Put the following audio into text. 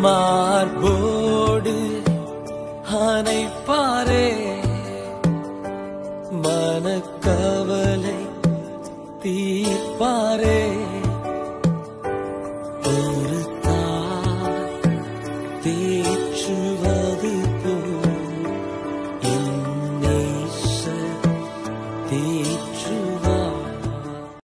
மார்போடு அணைப்பாரே. மனக்கவலை தீர்ப்பாரே. ஒரு தார் தேற்றுவது போல் தேற்றுவார்.